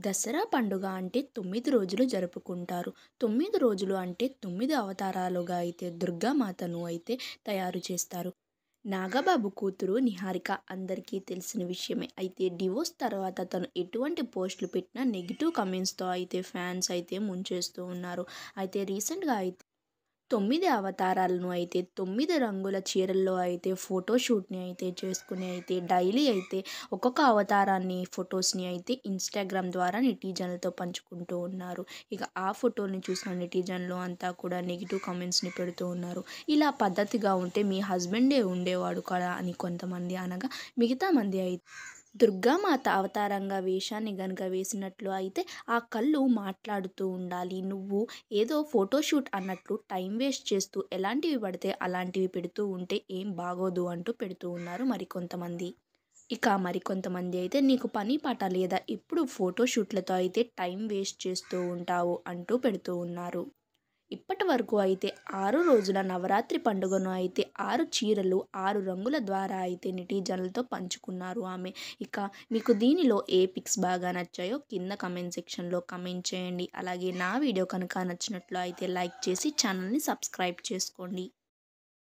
దసరా పండుగ అంటే తొమ్మిది రోజులు జరుపుకుంటారు. తొమ్మిది రోజులు అంటే తొమ్మిది అవతారాలుగా అయితే దుర్గామాతను అయితే తయారు చేస్తారు. నాగబాబు కూతురు నిహారిక అందరికీ తెలిసిన విషయమే. అయితే డివోర్స్ తర్వాత తను ఎటువంటి పోస్టులు పెట్టినా నెగిటివ్ కమెంట్స్తో అయితే ఫ్యాన్స్ అయితే ముంచేస్తూ ఉన్నారు. అయితే రీసెంట్గా అయితే తొమ్మిది అవతారాలను అయితే తొమ్మిది రంగుల చీరల్లో అయితే ఫోటోషూట్ని అయితే చేసుకుని అయితే డైలీ అయితే ఒక్కొక్క అవతారాన్ని ఫొటోస్ని అయితే ఇన్స్టాగ్రామ్ ద్వారా నెటిజన్లతో పంచుకుంటూ ఉన్నారు. ఇక ఆ ఫోటోని చూసిన నెటిజన్లు అంతా కూడా నెగిటివ్ కామెంట్స్ని పెడుతూ ఉన్నారు. ఇలా పద్ధతిగా ఉంటే మీ హస్బెండే ఉండేవాడు కదా అని కొంతమంది అనగా మిగతా మంది అయితే దుర్గామాత అవతారంగా వేషాన్ని గనుక వేసినట్లు అయితే ఆ కళ్ళు మాట్లాడుతూ ఉండాలి. నువ్వు ఏదో ఫోటోషూట్ అన్నట్లు టైం వేస్ట్ చేస్తూ ఎలాంటివి పడితే అలాంటివి పెడుతూ ఉంటే ఏం బాగోదు అంటూ పెడుతూ ఉన్నారు మరికొంతమంది. ఇక మరికొంతమంది అయితే నీకు పని పాట లేదా ఇప్పుడు ఫోటోషూట్లతో అయితే టైం వేస్ట్ చేస్తూ ఉంటావు అంటూ పెడుతూ ఉన్నారు. ఇప్పటి వరకు అయితే ఆరు రోజుల నవరాత్రి పండుగను అయితే ఆరు చీరలు ఆరు రంగుల ద్వారా అయితే నెటిజన్లతో పంచుకున్నారు ఆమె. ఇక మీకు దీనిలో ఏ పిక్స్ బాగా నచ్చాయో కింద కమెంట్ సెక్షన్లో కమెంట్ చేయండి. అలాగే నా వీడియో కనుక నచ్చినట్లు అయితే లైక్ చేసి ఛానల్ని సబ్స్క్రైబ్ చేసుకోండి.